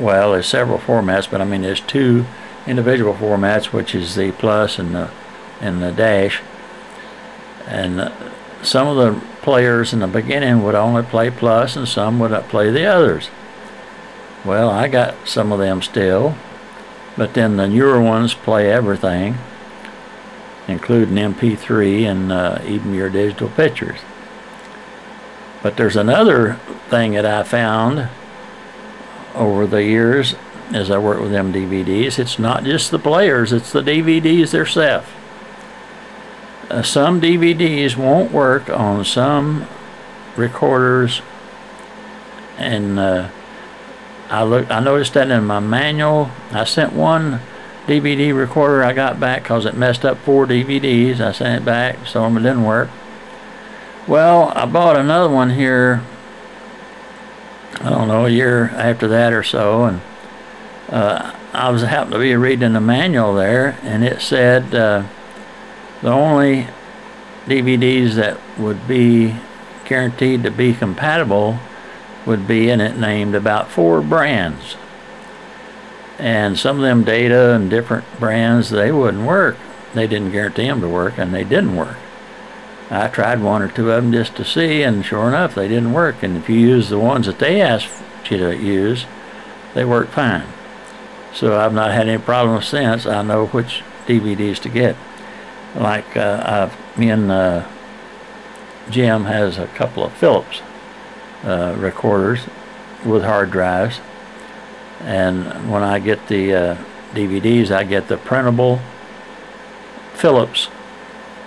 well, there's several formats, but I mean, there's two individual formats, which is the plus and the and the dash. And some of the players in the beginning would only play plus, and some would play the others. Well, I got some of them still, but then the newer ones play everything, including MP3 and uh, even your digital pictures. But there's another thing that I found over the years as I work with them DVDs. It's not just the players, it's the DVDs themselves. Uh, some DVDs won't work on some recorders and uh, I look I noticed that in my manual I sent one DVD recorder I got back because it messed up four DVDs I sent it back so it didn't work well I bought another one here I don't know, a year after that or so, and uh, I was happened to be reading the manual there, and it said uh, the only DVDs that would be guaranteed to be compatible would be, and it named about four brands. And some of them data and different brands, they wouldn't work. They didn't guarantee them to work, and they didn't work. I tried one or two of them just to see, and sure enough, they didn't work. And if you use the ones that they asked you to use, they work fine. So I've not had any problems since. I know which DVDs to get. Like uh, I've, me and uh, Jim has a couple of Philips uh, recorders with hard drives, and when I get the uh, DVDs, I get the printable Philips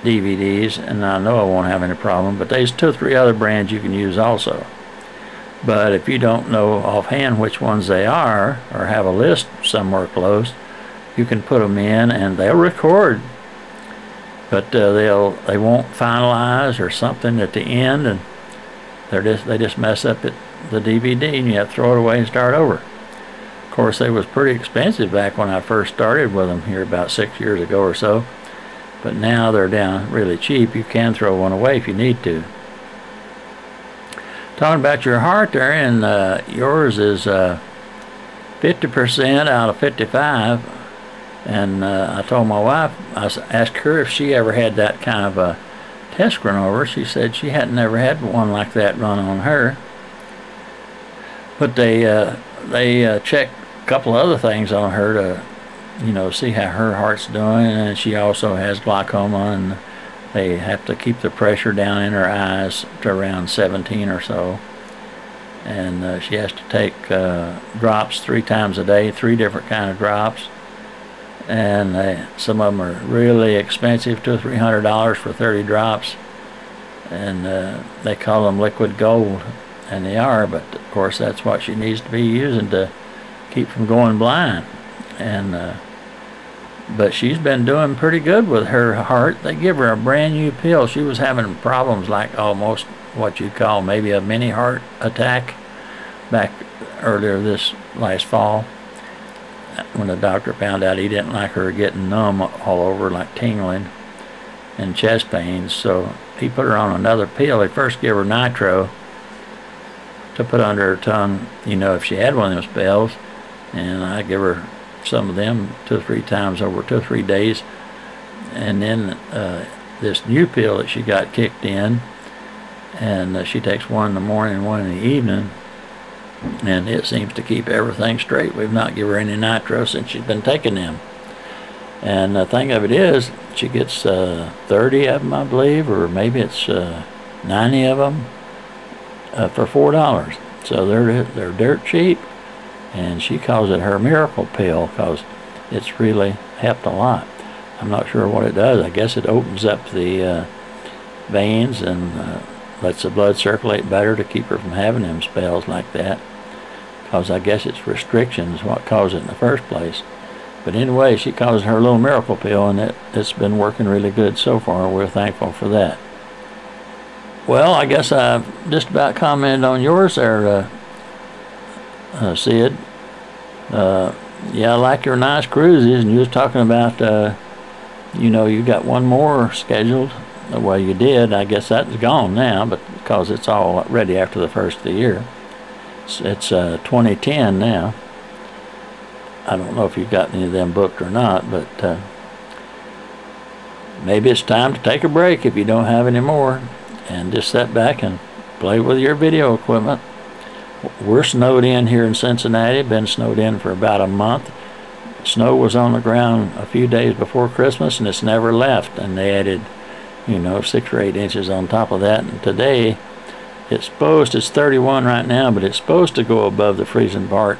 DVDs, and I know I won't have any problem, but there's two or three other brands you can use also. But if you don't know offhand which ones they are, or have a list somewhere close, you can put them in and they'll record. But uh, they'll they won't finalize or something at the end, and they're just they just mess up it, the DVD, and you have to throw it away and start over. Of course, they was pretty expensive back when I first started with them here about six years ago or so. But now they're down really cheap. You can throw one away if you need to. Talking about your heart there, and uh, yours is 50% uh, out of 55. And uh, I told my wife, I asked her if she ever had that kind of a test run over. She said she hadn't ever had one like that run on her. But they uh, they uh, checked a couple other things on her to you know, see how her heart's doing. And she also has glaucoma, and they have to keep the pressure down in her eyes to around 17 or so. And uh, she has to take uh, drops three times a day, three different kind of drops. And they, some of them are really expensive, two or three hundred dollars for 30 drops. And uh, they call them liquid gold, and they are. But of course, that's what she needs to be using to keep from going blind and uh, but she's been doing pretty good with her heart. They give her a brand new pill. She was having problems like almost what you'd call maybe a mini heart attack back earlier this last fall when the doctor found out he didn't like her getting numb all over like tingling and chest pains so he put her on another pill he first gave her nitro to put under her tongue you know if she had one of those pills and I give her some of them two or three times over two or three days. And then uh, this new pill that she got kicked in, and uh, she takes one in the morning and one in the evening, and it seems to keep everything straight. We've not given her any nitro since she's been taking them. And the thing of it is, she gets uh, 30 of them, I believe, or maybe it's uh, 90 of them uh, for $4. So they're, they're dirt cheap and she calls it her miracle pill because it's really helped a lot. I'm not sure what it does. I guess it opens up the uh, veins and uh, lets the blood circulate better to keep her from having them spells like that. Because I guess it's restrictions what caused it in the first place. But anyway, she calls her little miracle pill, and it, it's been working really good so far. We're thankful for that. Well, I guess I've just about commented on yours there, uh, uh, Sid. Uh, yeah, I like your nice cruises, and you was talking about, uh, you know, you got one more scheduled. Well, you did. I guess that's gone now, but because it's all ready after the first of the year. It's, it's uh, 2010 now. I don't know if you've got any of them booked or not, but uh, maybe it's time to take a break if you don't have any more and just sit back and play with your video equipment. We're snowed in here in Cincinnati, been snowed in for about a month. Snow was on the ground a few days before Christmas and it's never left and they added, you know, six or eight inches on top of that. And today it's supposed, it's 31 right now, but it's supposed to go above the freezing part.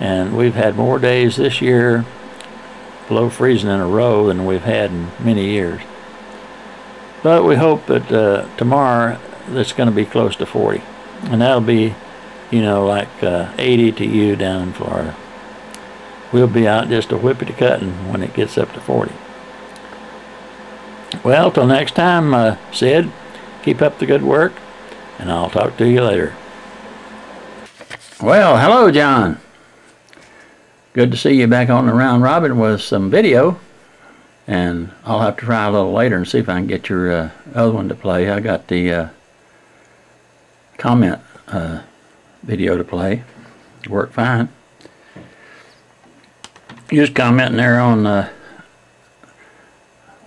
And we've had more days this year below freezing in a row than we've had in many years. But we hope that uh, tomorrow it's going to be close to 40. And that'll be, you know, like uh, 80 to you down in Florida. We'll be out just a whippity cutting when it gets up to 40. Well, till next time, uh, Sid, keep up the good work, and I'll talk to you later. Well, hello, John. Good to see you back on the round robin with some video. And I'll have to try a little later and see if I can get your uh, other one to play. I got the uh, comment uh, video to play. Worked fine. You just commenting there on uh,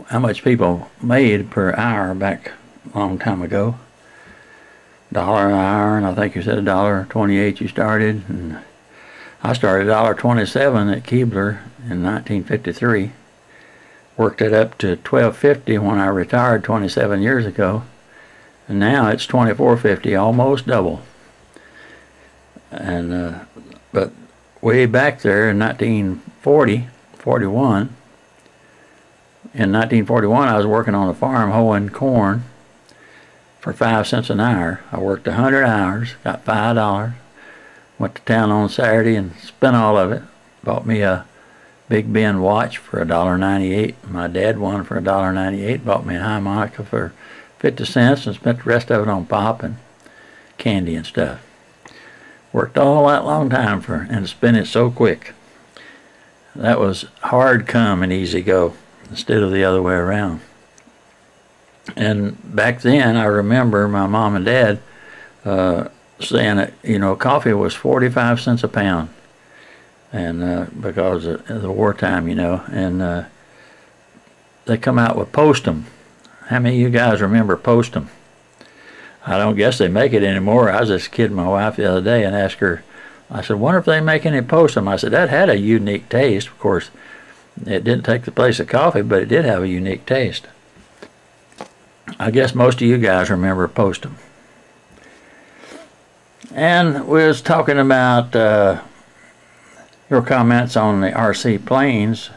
how much people made per hour back a long time ago. Dollar an hour, and I think you said a dollar twenty-eight you started, and I started a dollar twenty-seven at Keebler in 1953. Worked it up to 12.50 when I retired 27 years ago. And now it's 24.50, almost double. And uh, but way back there in 1940, 41, in 1941 I was working on a farm hoeing corn for five cents an hour. I worked 100 hours, got five dollars. Went to town on Saturday and spent all of it. Bought me a Big Ben watch for $1.98. My dad one for $1.98. Bought me a harmonica for 50 cents and spent the rest of it on pop and candy and stuff. Worked all that long time for and spent it so quick. That was hard come and easy go instead of the other way around. And back then, I remember my mom and dad uh, saying that you know coffee was 45 cents a pound and uh, because of the wartime you know and uh, they come out with postum how many of you guys remember postum I don't guess they make it anymore. I was just kidding my wife the other day and asked her I said wonder if they make any postum I said that had a unique taste. Of course it didn't take the place of coffee but it did have a unique taste. I guess most of you guys remember postum and we was talking about uh, your comments on the RC planes.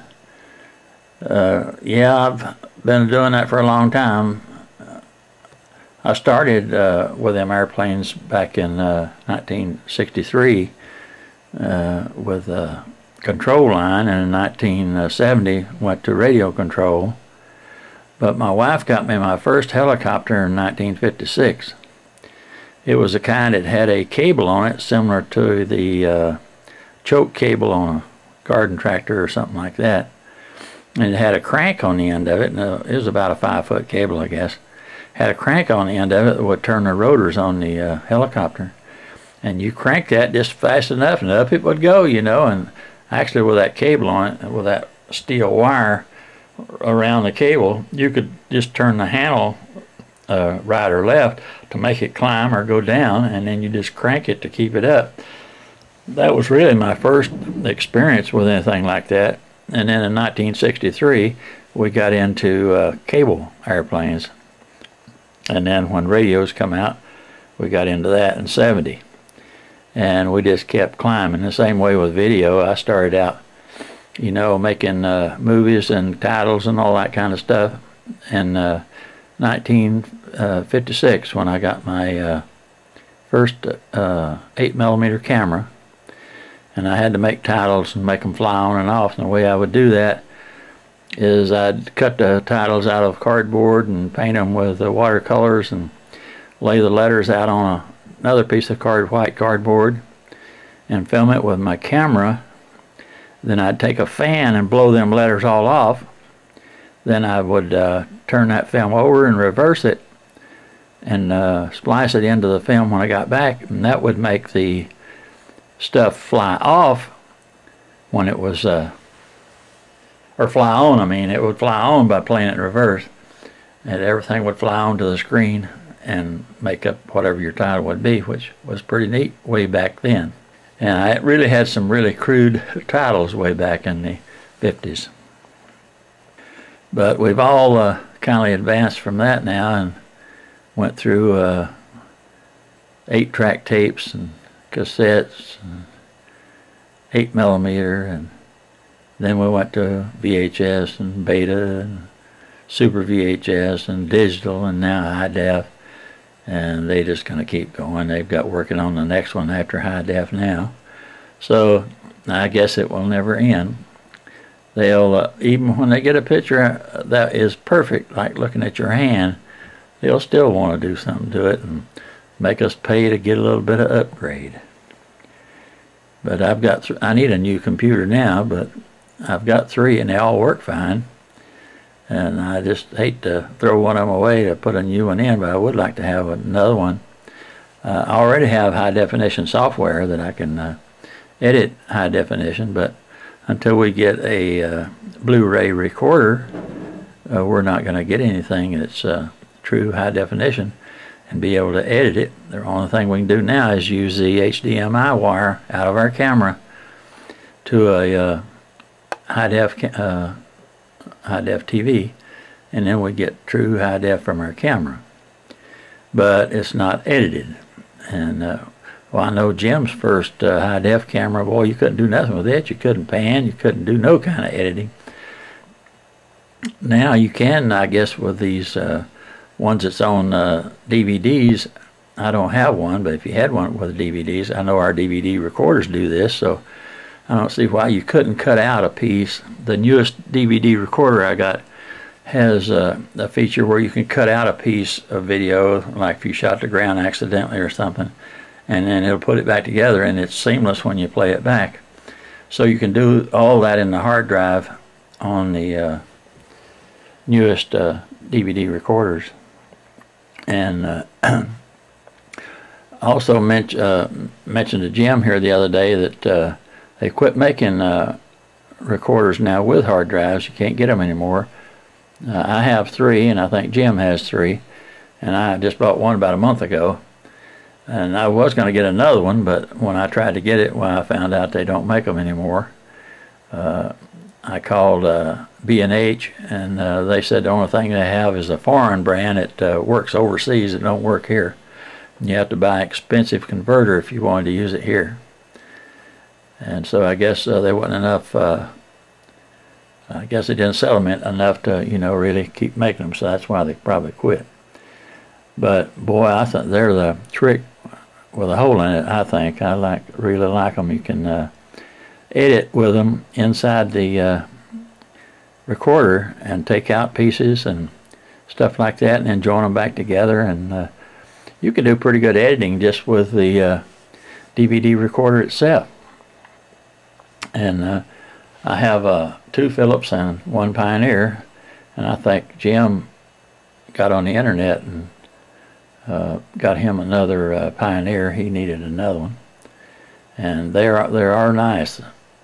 Uh, yeah, I've been doing that for a long time. I started uh, with them airplanes back in 1963 uh, uh, with a control line, and in 1970 went to radio control. But my wife got me my first helicopter in 1956 it was a kind that had a cable on it similar to the uh, choke cable on a garden tractor or something like that. And it had a crank on the end of it, and uh, it was about a five foot cable, I guess. Had a crank on the end of it that would turn the rotors on the uh, helicopter. And you crank that just fast enough, and up it would go, you know. And actually, with that cable on it, with that steel wire around the cable, you could just turn the handle uh, right or left to make it climb or go down, and then you just crank it to keep it up. That was really my first experience with anything like that. And then in 1963, we got into uh, cable airplanes. And then when radios come out, we got into that in 70. And we just kept climbing. The same way with video. I started out, you know, making uh, movies and titles and all that kind of stuff. In uh, 1956 when I got my uh, first uh, 8 millimeter camera and I had to make titles and make them fly on and off and the way I would do that is I'd cut the titles out of cardboard and paint them with uh, watercolors and lay the letters out on a, another piece of card white cardboard and film it with my camera. Then I'd take a fan and blow them letters all off. Then I would uh, turn that film over and reverse it and uh, splice it into the film when I got back. And that would make the stuff fly off when it was, uh, or fly on, I mean, it would fly on by playing it in reverse. And everything would fly onto the screen and make up whatever your title would be, which was pretty neat way back then. And I really had some really crude titles way back in the 50s. But we've all uh, kind of advanced from that now and went through uh, eight track tapes and cassettes and eight millimeter and then we went to VHS and beta and super VHS and digital and now high def and they just gonna keep going. They've got working on the next one after high def now. So I guess it will never end. They'll uh, even when they get a picture that is perfect like looking at your hand they'll still want to do something to it and make us pay to get a little bit of upgrade. But I've got I need a new computer now but I've got three and they all work fine and I just hate to throw one of them away to put a new one in but I would like to have another one uh, I already have high definition software that I can uh, edit high definition but until we get a uh, Blu-ray recorder, uh, we're not going to get anything that's uh, true high definition and be able to edit it. The only thing we can do now is use the HDMI wire out of our camera to a uh, high def uh, high def TV, and then we get true high def from our camera. But it's not edited, and uh, well, I know Jim's first uh, high def camera. Boy, you couldn't do nothing with it. You couldn't pan. You couldn't do no kind of editing. Now you can, I guess, with these uh, ones that's on uh, DVDs. I don't have one, but if you had one with DVDs, I know our DVD recorders do this, so I don't see why you couldn't cut out a piece. The newest DVD recorder I got has uh, a feature where you can cut out a piece of video, like if you shot the ground accidentally or something and then it'll put it back together and it's seamless when you play it back. So you can do all that in the hard drive on the uh, newest uh, DVD recorders. And uh, also men uh, mentioned to Jim here the other day that uh, they quit making uh, recorders now with hard drives. You can't get them anymore. I have three, and I think Jim has three. And I just bought one about a month ago and I was going to get another one, but when I tried to get it, well, I found out they don't make them anymore. Uh, I called uh, B&H, and uh, they said the only thing they have is a foreign brand. It uh, works overseas. It don't work here. And you have to buy an expensive converter if you wanted to use it here. And so I guess uh, there wasn't enough. Uh, I guess they didn't them enough to, you know, really keep making them. So that's why they probably quit. But boy, I think they're the trick with a hole in it. I think I like really like them. You can uh, edit with them inside the uh, recorder and take out pieces and stuff like that, and then join them back together. And uh, you can do pretty good editing just with the DVD uh, recorder itself. And uh, I have uh, two Philips and one Pioneer, and I think Jim got on the internet and uh, got him another uh, Pioneer. He needed another one, and they are they are nice,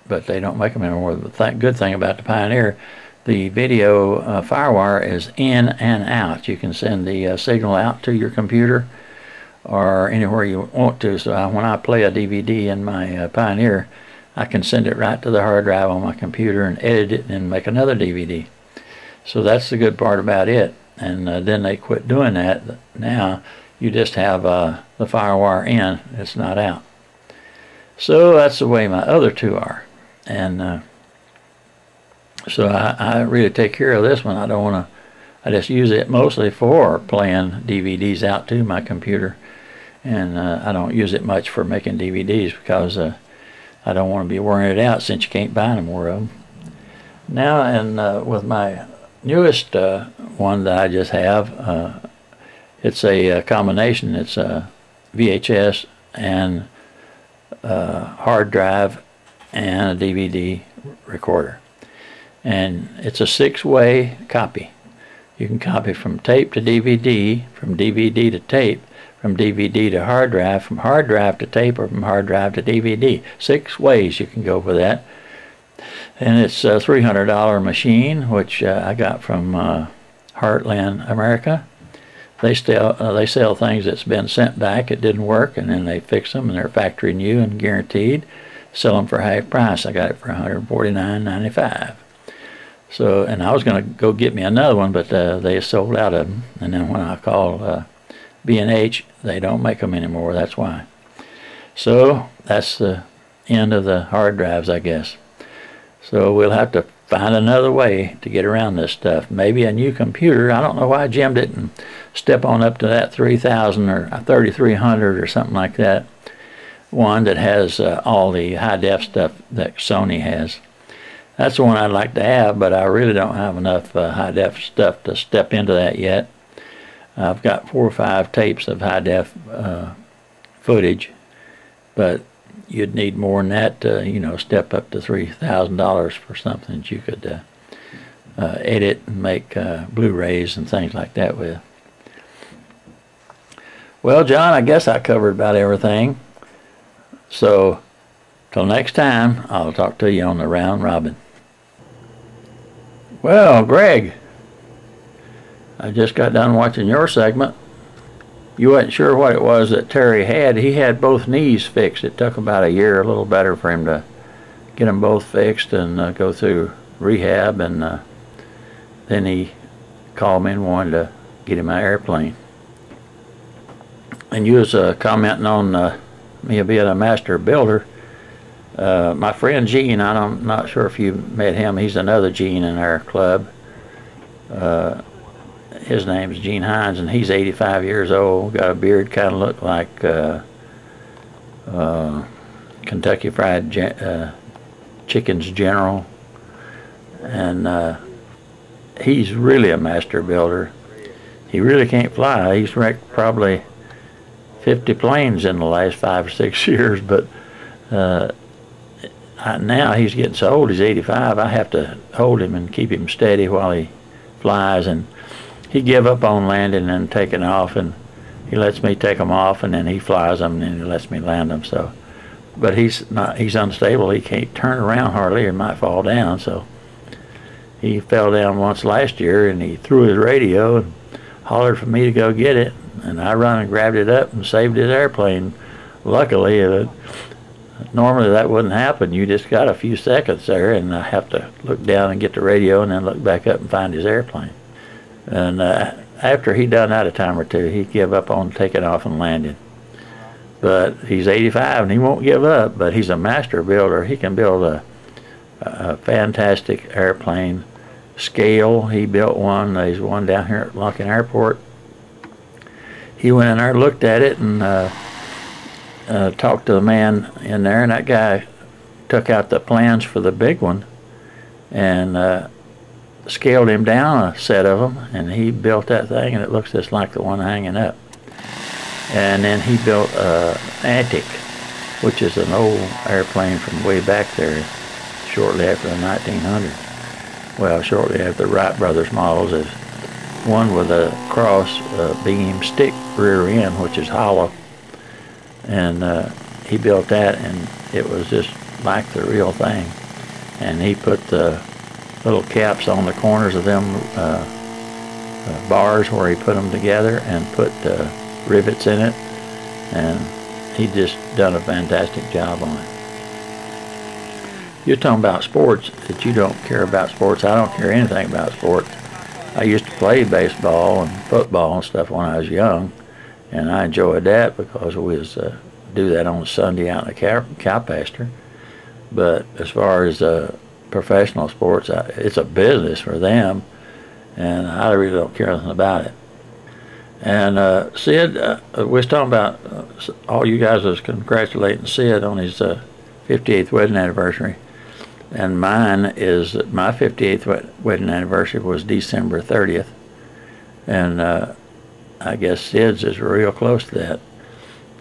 but they don't make them anymore. The th good thing about the Pioneer, the video uh, FireWire is in and out. You can send the uh, signal out to your computer or anywhere you want to. So I, when I play a DVD in my uh, Pioneer, I can send it right to the hard drive on my computer and edit it and make another DVD. So that's the good part about it and uh, then they quit doing that. Now you just have uh, the firewire in, it's not out. So that's the way my other two are. And uh, so I, I, really take care of this one. I don't want to, I just use it mostly for playing DVDs out to my computer. And uh, I don't use it much for making DVDs because uh, I don't want to be wearing it out since you can't buy any more of them. Now, and uh, with my newest uh, one that I just have, uh, it's a, a, combination. It's a VHS and a hard drive and a DVD recorder. And it's a six-way copy. You can copy from tape to DVD, from DVD to tape, from DVD to hard drive, from hard drive to tape, or from hard drive to DVD. Six ways you can go for that. And it's a $300 machine, which uh, I got from uh, Heartland America. They sell uh, they sell things that's been sent back, it didn't work, and then they fix them, and they're factory new and guaranteed. Sell them for half price. I got it for $149.95. So, and I was going to go get me another one, but uh, they sold out of them. And then when I called uh, B&H, they don't make them anymore. That's why. So that's the end of the hard drives, I guess. So we'll have to find another way to get around this stuff. Maybe a new computer. I don't know why Jim didn't step on up to that 3000 or 3300 or something like that. One that has uh, all the high def stuff that Sony has. That's the one I'd like to have, but I really don't have enough uh, high def stuff to step into that yet. I've got four or five tapes of high def uh, footage, but you'd need more than that to, you know, step up to three thousand dollars for something that you could uh, uh, edit and make uh, Blu-rays and things like that with. Well, John, I guess I covered about everything. So, till next time, I'll talk to you on the round robin. Well, Greg, I just got done watching your segment. You wasn't sure what it was that Terry had. He had both knees fixed. It took about a year, a little better for him to get them both fixed and uh, go through rehab. And uh, then he called me and wanted to get him an airplane. And you was uh, commenting on uh, me being a master builder. Uh, my friend Gene, I'm not sure if you met him. He's another Gene in our club. Uh, his name's Gene Hines, and he's 85 years old. Got a beard, kind of look like uh, uh, Kentucky Fried uh, Chicken's General, and uh, he's really a master builder. He really can't fly. He's wrecked probably 50 planes in the last five or six years, but uh, now he's getting so old, he's 85, I have to hold him and keep him steady while he flies. And he give up on landing and taking off, and he lets me take them off, and then he flies them, and then he lets me land them. So, but he's not, he's unstable. He can't turn around hardly, or might fall down. So, he fell down once last year, and he threw his radio and hollered for me to go get it, and I run and grabbed it up and saved his airplane. Luckily, it normally that wouldn't happen. You just got a few seconds there, and I have to look down and get the radio, and then look back up and find his airplane. And uh, after he done that a time or two, he give up on taking off and landing. But he's 85 and he won't give up. But he's a master builder. He can build a, a fantastic airplane. Scale. He built one. There's one down here at Lunken Airport. He went in there, looked at it, and uh, uh, talked to the man in there, and that guy took out the plans for the big one and uh, scaled him down a set of them, and he built that thing, and it looks just like the one hanging up. And then he built uh, Antic, which is an old airplane from way back there, shortly after the 1900s. Well, shortly after the Wright brothers models is one with a cross uh, beam stick rear end, which is hollow, and uh, he built that, and it was just like the real thing. And he put the little caps on the corners of them uh, uh, bars where he put them together and put uh, rivets in it, and he just done a fantastic job on it. You're talking about sports that you don't care about sports. I don't care anything about sports. I used to play baseball and football and stuff when I was young, and I enjoyed that because we was uh, do that on Sunday out in the cow, cow pasture. But as far as uh, professional sports, it's a business for them, and I really don't care anything about it. And uh, Sid, uh, we was talking about uh, all you guys was congratulating Sid on his 58th uh, wedding anniversary, and mine is my 58th wedding anniversary was December 30th, and uh, I guess Sid's is real close to that.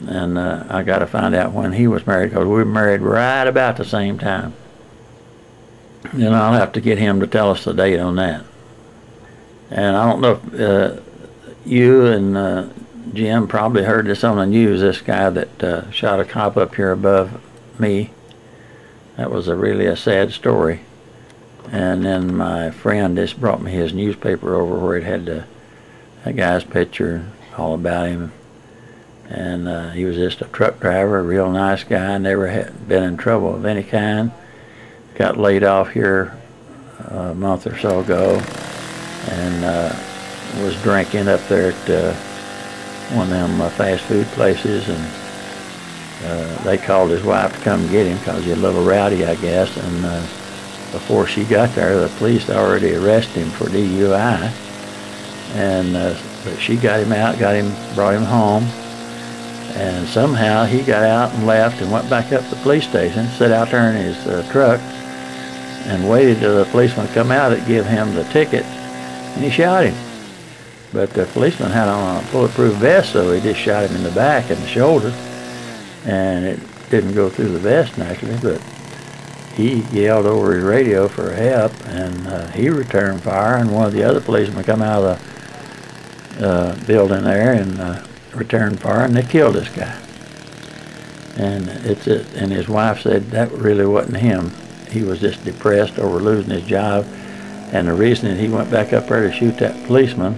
And uh, I got to find out when he was married because we were married right about the same time. And I'll have to get him to tell us the date on that. And I don't know if uh, you and uh, Jim probably heard this on the news. This guy that uh, shot a cop up here above me, that was a really a sad story. And then my friend just brought me his newspaper over where it had the, a guy's picture all about him. And uh, he was just a truck driver, a real nice guy, never had been in trouble of any kind. Got laid off here a month or so ago and uh, was drinking up there at uh, one of them uh, fast food places and uh, they called his wife to come get him because he's a little rowdy, I guess. And uh, before she got there, the police already arrested him for DUI. And uh, but she got him out, got him, brought him home, and somehow he got out and left and went back up to the police station, sat out there in his uh, truck, and waited till the policeman come out to give him the ticket, and he shot him. But the policeman had on a bulletproof vest, so he just shot him in the back and the shoulder, and it didn't go through the vest naturally, but he yelled over his radio for help, and uh, he returned fire, and one of the other policemen come out of the uh, building there and uh, returned fire, and they killed this guy. And it's it, and his wife said that really wasn't him. He was just depressed over losing his job, and the reason that he went back up there to shoot that policeman,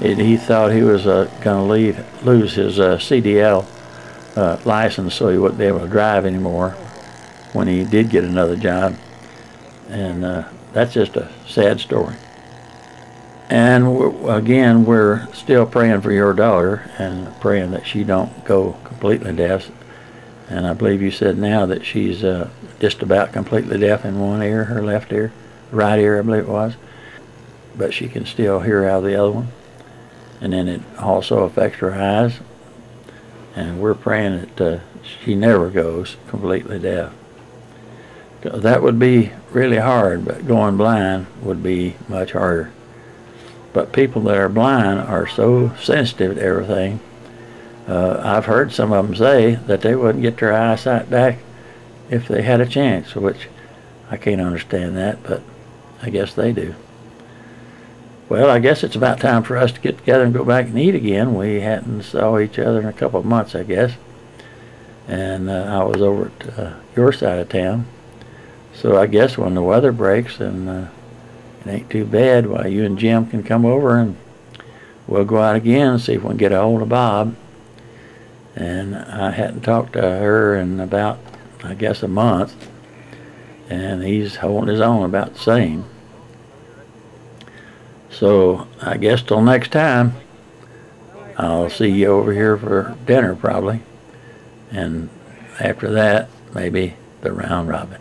it, he thought he was uh, going to lose his uh, CDL uh, license, so he wouldn't be able to drive anymore when he did get another job. And uh, that's just a sad story. And again, we're still praying for your daughter and praying that she don't go completely deaf. And I believe you said now that she's uh, just about completely deaf in one ear, her left ear, right ear, I believe it was. But she can still hear out of the other one. And then it also affects her eyes. And we're praying that uh, she never goes completely deaf that would be really hard, but going blind would be much harder. But people that are blind are so sensitive to everything. Uh, I've heard some of them say that they wouldn't get their eyesight back if they had a chance, which I can't understand that, but I guess they do. Well, I guess it's about time for us to get together and go back and eat again. We hadn't saw each other in a couple of months, I guess. And uh, I was over at uh, your side of town so I guess when the weather breaks and uh, it ain't too bad, why you and Jim can come over and we'll go out again and see if we can get a hold of Bob. And I hadn't talked to her in about, I guess, a month. And he's holding his own about the same. So I guess till next time, I'll see you over here for dinner probably. And after that, maybe the round robin.